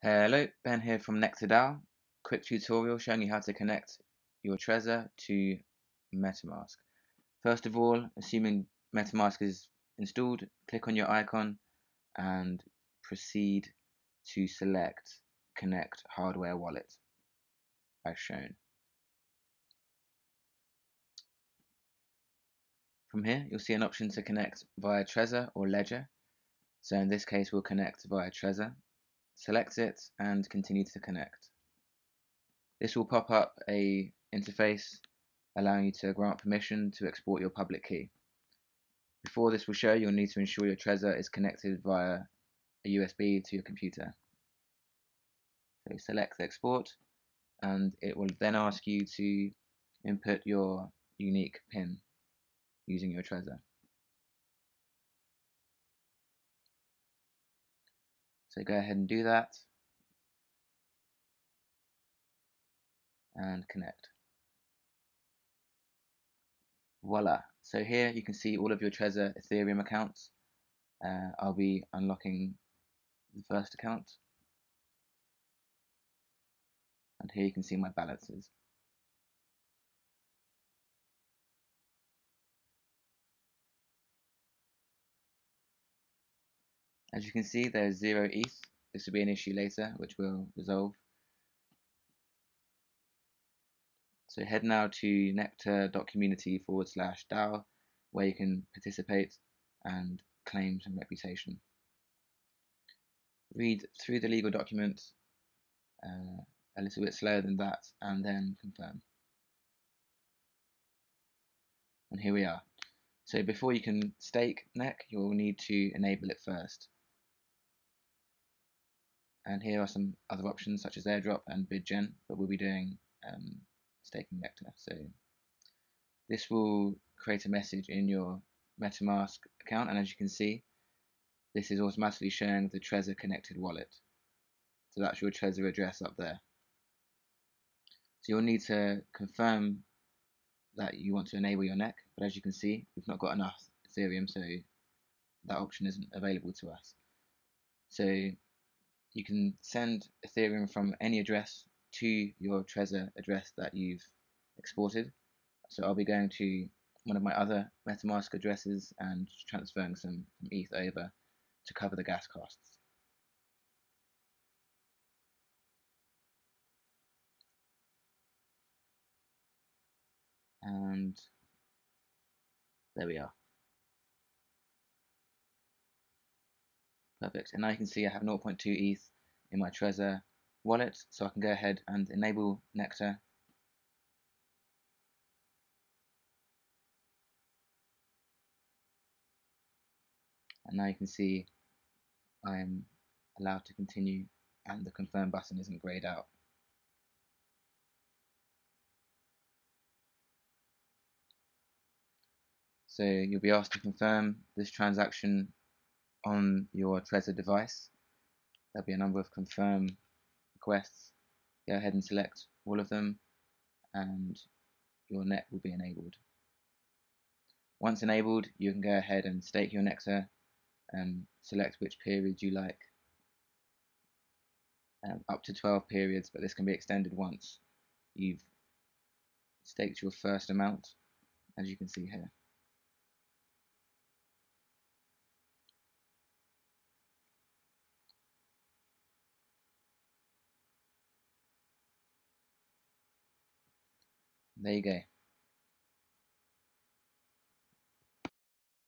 Hello, Ben here from NectarDAO. Quick tutorial showing you how to connect your Trezor to MetaMask. First of all, assuming MetaMask is installed, click on your icon and proceed to select Connect Hardware Wallet as shown. From here, you'll see an option to connect via Trezor or Ledger. So in this case, we'll connect via Trezor select it and continue to connect. This will pop up a interface allowing you to grant permission to export your public key. Before this will show, you'll need to ensure your Trezor is connected via a USB to your computer. So select export and it will then ask you to input your unique PIN using your Trezor. So go ahead and do that and connect. Voila. So here you can see all of your Trezor Ethereum accounts. Uh, I'll be unlocking the first account. And here you can see my balances. As you can see, there's zero ETH. This will be an issue later, which we'll resolve. So head now to nectar.community forward slash DAO, where you can participate and claim some reputation. Read through the legal document uh, a little bit slower than that, and then confirm. And here we are. So before you can stake NEC, you'll need to enable it first and here are some other options such as airdrop and Bid GEN but we'll be doing um, staking nectar so this will create a message in your MetaMask account and as you can see this is automatically showing the Trezor connected wallet. So that's your Trezor address up there. So you'll need to confirm that you want to enable your NEC, but as you can see we've not got enough Ethereum so that option isn't available to us. So you can send Ethereum from any address to your Trezor address that you've exported. So I'll be going to one of my other MetaMask addresses and transferring some, some ETH over to cover the gas costs. And there we are. Perfect. And now you can see I have 0.2 ETH in my Trezor wallet, so I can go ahead and enable Nectar. And now you can see I'm allowed to continue and the confirm button isn't grayed out. So you'll be asked to confirm this transaction on your Trezor device. There'll be a number of confirm requests. Go ahead and select all of them and your NEC will be enabled. Once enabled, you can go ahead and stake your Nectar and select which period you like. Um, up to 12 periods, but this can be extended once you've staked your first amount, as you can see here. There you go.